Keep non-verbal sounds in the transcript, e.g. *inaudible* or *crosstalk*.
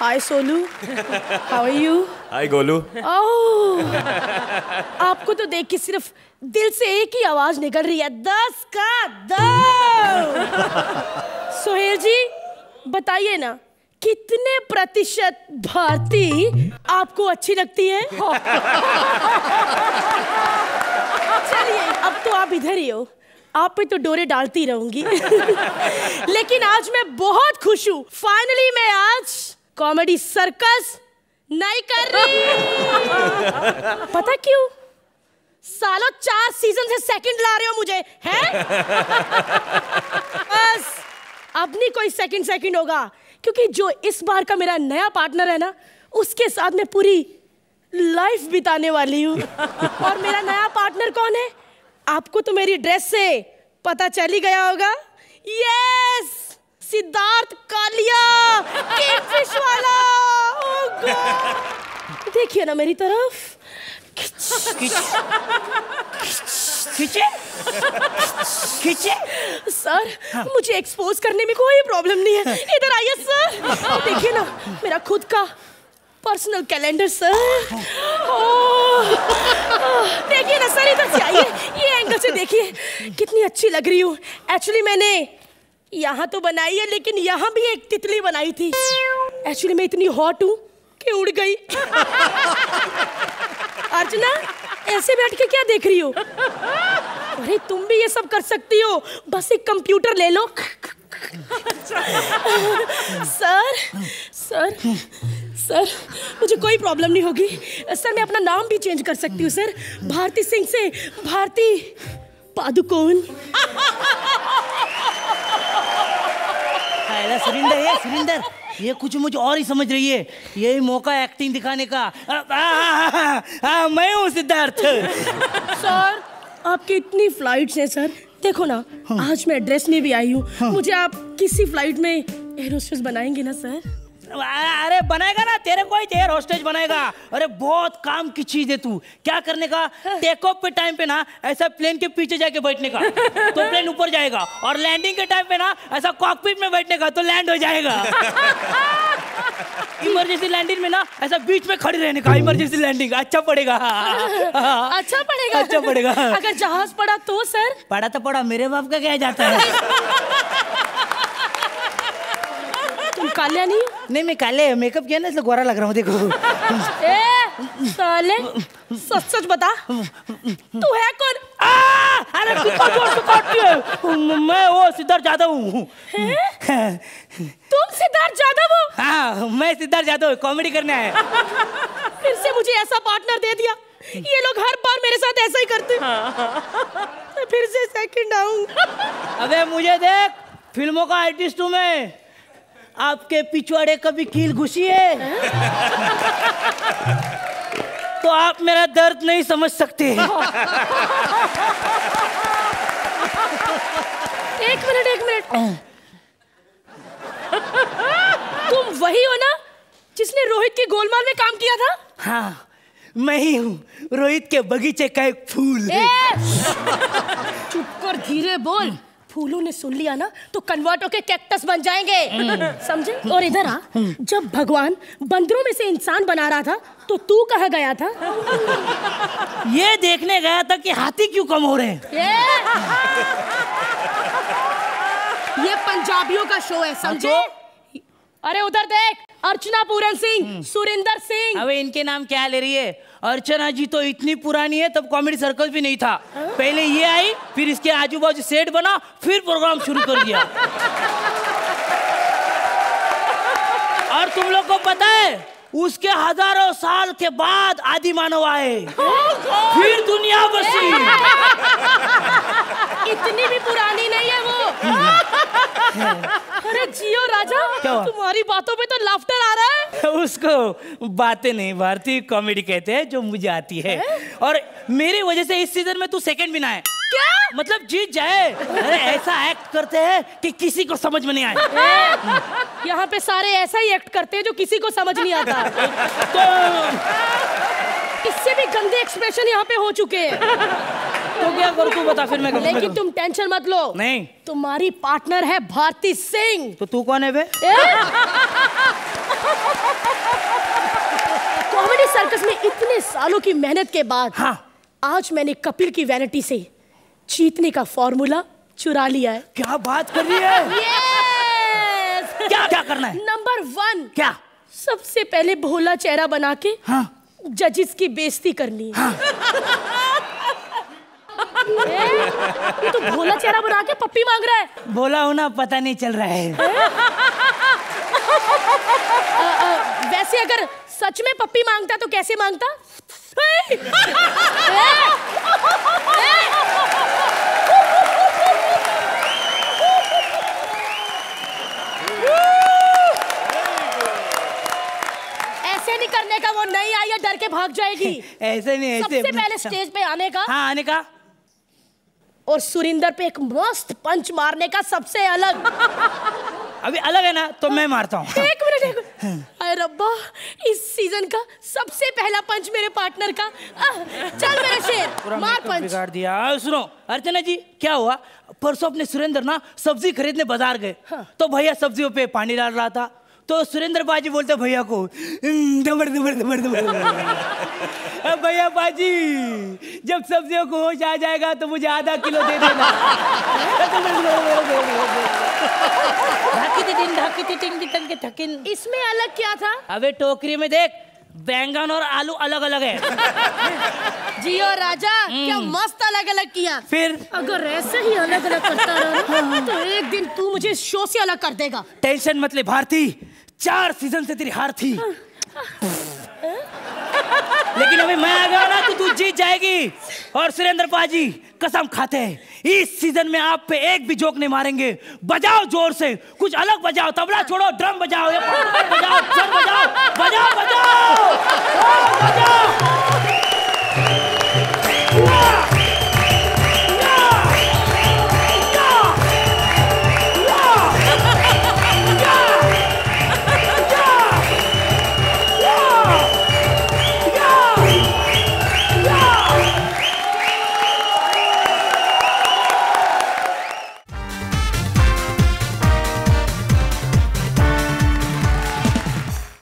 Hi Sonu how are you hi Golu oh आपको तो देख के सिर्फ़ दिल से एक ही आवाज़ निकल रही है दस का दो सोहेल जी बताइए ना कितने प्रतिशत भारती आपको अच्छी लगती है? चलिए अब तो आप इधर ही हो। आप पे तो डोरे डालती रहूँगी। लेकिन आज मैं बहुत खुश हूँ। फाइनली मैं आज कॉमेडी सर्कस नहीं कर रही। पता क्यों? सालों चार सीज़न से सेकंड ला रहे हो मुझे, हैं? बस, अब नहीं कोई सेकंड सेकंड होगा, क्योंकि जो इस बार का मेरा नया पार्टनर है ना, उसके साथ मैं पूरी लाइफ बिताने वाली हूँ। और मेरा नया पार्टनर कौन है? आपको तो मेरी ड्रेस से पता चल ही गया होगा। यस सिद्धार्थ कालिया किंगफिश वाला। Oh देखिए ना मेरी तरफ़। खींचे। खींचे। सर मुझे एक्सपोज करने में कोई प्रॉब्लम नहीं है। इधर आइए सर। देखिए ना मेरा खुद का पर्सनल कैलेंडर सर। देखिए ना सर इधर से आइए। ये एंगल से देखिए। कितनी अच्छी लग रही हूँ। एक्चुअली मैंने यहाँ तो बनाई है, लेकिन यहाँ भी एक तितली बनाई थी। एक्चुअली मैं इतनी हॉट हूँ कि उड़ गई। अर्चना, ऐसे बैठ के क्या देख रही हो? अरे, तुम भी ये सब कर सकती हो। बस एक कंप्यूटर ले लो। सर सर सर, मुझे कोई प्रॉब्लम नहीं होगी। सर, मैं अपना नाम भी चेंज कर सकती हूँ, सर। भारती सिंह से भारती पादुकोण। अरे सुरिंदर ये सुरिंदर ये कुछ मुझे और ही समझ रही है। यही मौका एक्टिंग दिखाने का। आ, आ, आ, आ, मैं हूँ सिद्धार्थ। सर आपकी इतनी फ्लाइट्स हैं सर। देखो ना आज मैं ड्रेस में भी आई हूँ। मुझे आप किसी फ़्लाइट में एरोस्टेस बनाएँगे ना सर? अरे बनाएगा ना तेरे को ही एयर होस्टेज बनाएगा अरे बहुत काम की चीज़ है तू। क्या करने का? टेक ऑफ़ पे टाइम पे ना ऐसा प्लेन के पीछे जाके बैठने का। तो प्लेन ऊपर जाएगा। और लैंडिंग के टाइम पे ना ऐसा कॉकपिट में बैठने का तो लैंड हो जाएगा। इमरजेंसी लैंडिंग में ना ऐसा बीच में खड़ी रहने का इमरजेंसी लैंडिंग अच्छा पड़ेगा। अच्छा पड़ेगा। अच्छा पड़ेगा। अगर जहाज़ पड़ा तो सर? पढ़ा तो पढ़ा मेरे बाप का क्या जाता है? *laughs* काल्या नहीं? नहीं मैं काले मेकअप किया ना इसलिए गोरा लग रहा हूँ देखो। ए साले सच सच बता। तू है कौन? अरे है मैं वो सिद्धार्थ यादव हूँ। तुम सिद्धार्थ जादव हो? हाँ मैं सिद्धार्थ यादव कॉमेडी करने आया। फिर से मुझे ऐसा पार्टनर दे दिया। ये लोग हर बार मेरे साथ ऐसा ही करते। फिर से सेकंड आऊँगा अबे मुझे देख फ़िल्मों का आर्टिस्ट हूँ मैं। आपके पिछवाड़े कभी कील घुसी है। तो आप मेरा दर्द नहीं समझ सकते। एक मिनट एक मिनट। तुम वही हो ना जिसने रोहित के गोलमाल में काम किया था? हाँ मैं ही हूँ। रोहित के बगीचे का एक फूल चुप कर धीरे बोल। फूलों ने सुन लिया ना तो कन्वर्ट होके कैक्टस बन जाएँगे। समझे? और इधर आ जब भगवान बंदरों में से इंसान बना रहा था तो तू कहाँ गया था? ये देखने गया था कि हाथी क्यों कम हो रहे हैं। ये। ये पंजाबियों का शो है समझे? अरे उधर देख। अर्चना पूरन सिंह सुरिंदर सिंह। अबे इनके नाम क्या ले रही है? अर्चना जी तो इतनी पुरानी है तब कॉमेडी सर्कल भी नहीं था। पहले ये आई फिर इसके आजू बाजू सेट बना फिर प्रोग्राम शुरू कर दिया। और तुम लोग को पता है उसके हज़ारों साल के बाद आदि मानव आए। फिर दुनिया बसी। इतनी भी पुरानी नहीं है वो। अरे जियो राजा क्या हुआ? तुम्हारी बातों पे तो लाफ्टर आ रहा है। *laughs* उसको बातें नहीं भारतीय कॉमेडी कहते हैं जो मुझे आती है। और मेरी वजह से इस सीज़न में तू सेकंड भी ना है। क्या? मतलब जीत जाए। अरे ऐसा एक्ट करते हैं कि किसी को समझ में नहीं आए। यहाँ पे सारे ऐसा ही एक्ट करते हैं जो किसी को समझ नहीं आता। *laughs* तो इससे भी गंदे एक्सप्रेशन यहाँ पे हो चुके हैं। तो क्या करूँ तू बता फिर मैं करूँ लेकिन तुम टेंशन मत लो। नहीं। तुम्हारी पार्टनर है भारती सिंह। तो तू कौन है बे कॉमेडी सर्कस में इतने सालों की मेहनत के बाद हाँ। आज मैंने कपिल की वैनिटी से जीतने का फॉर्मूला चुरा लिया है। क्या बात कर रही है? Yes! क्या क्या करना है? नंबर वन क्या? सबसे पहले भोला चेहरा बना के हाँ। जजिस की बेइज्जती करनी है। ए, *laughs* ये तो भोला चेहरा बना के पप्पी मांग रहा है। बोला हो ना पता नहीं चल रहा है। *laughs* अ, अ, वैसे अगर सच में पप्पी माँगता तो कैसे माँगता? ए, ऐसे नहीं करने का वो नहीं आई है डर के भाग जाएगी। *laughs* ऐसे नहीं ऐसे सबसे पहले स्टेज पे आने का। हाँ आने का। और सुरिंदर पे एक मस्त पंच मारने का सबसे अलग। अभी अलग है ना तो मैं मारता हूँ। एक मिनट एक अरे रब्बा इस सीज़न का सबसे पहला पंच मेरे पार्टनर का। चल मेरे शेर मार पंच। बिगाड़ दिया। सुनो अर्चना जी क्या हुआ? परसों अपने सुरेंद्र ना सब्ज़ी खरीदने बाज़ार गए। हाँ। तो भैया सब्जियों पे पानी डाल रहा था। तो सुरेंद्र बाजी बोलते भैया को "हम्म, दबड़ दबड़ दबड़ दबड़। भैया बाजी जब सब्जियों को होश आ जाएगा तो मुझे आधा किलो दे देना। इसमें अलग क्या था? अबे टोकरी में देख बैंगन और आलू अलग अलग है जियो राजा क्या मस्त अलग अलग किया। फिर? अगर ऐसे ही अलग अलग करता रहा तो एक दिन तू मुझे शो से अलग कर देगा। टेंशन मत ले भारती। चार सीज़न से तेरी हार थी। लेकिन अभी मैं आ गया ना तो तू जीत जाएगी। और सुरेंद्र पाजी, कसम खाते हैं, इस सीज़न में आप पे एक भी जोक नहीं मारेंगे। बजाओ ज़ोर से, कुछ अलग बजाओ, तबला छोड़ो ड्रम बजाओ, या बजाओ बजाओ बजाओ बजाओ बजाओ।